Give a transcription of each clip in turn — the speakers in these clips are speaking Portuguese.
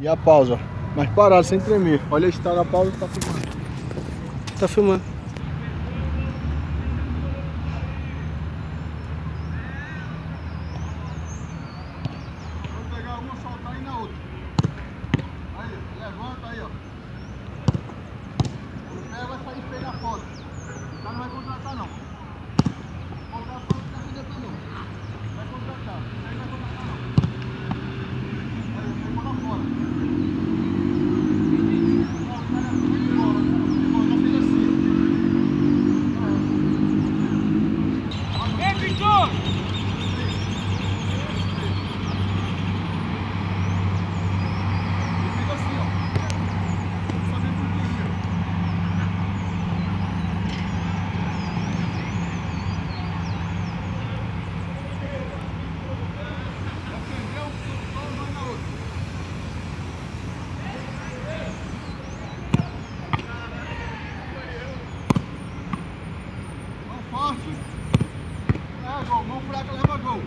E a pausa, Mas parado, sem tremer. Olha a estrada, a pausa tá filmando. Tá filmando. Vamos pegar uma, soltar aí na outra. Aí, levanta aí, ó. Pé É gol, mão fraca leva gol.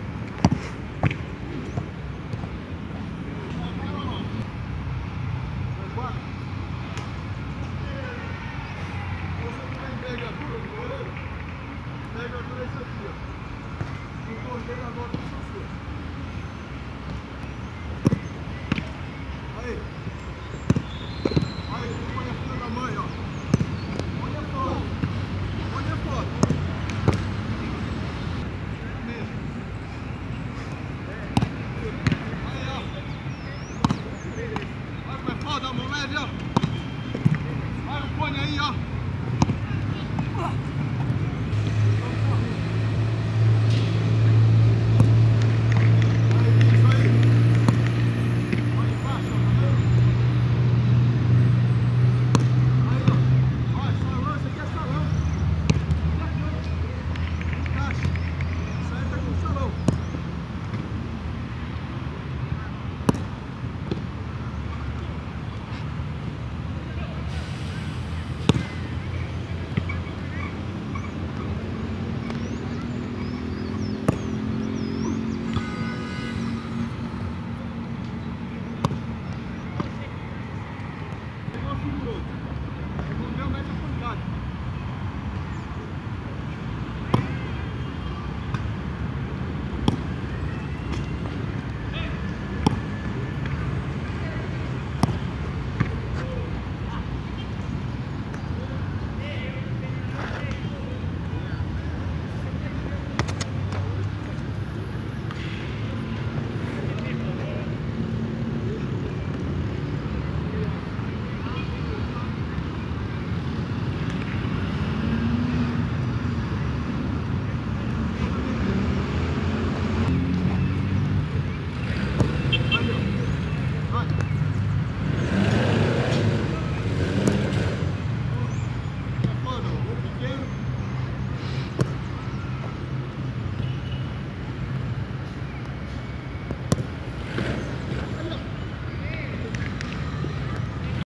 Vai, quatro. Você que tem envergadura do goleiro, envergadura é isso aqui, ó. O goleiro agora é sua. Aí. Aí, põe a filha da mãe, ó. Olha a foto. Olha a foto. Mesmo. Aí, ó. Olha como é foda, a mão leve, ó. Olha o fone aí, ó.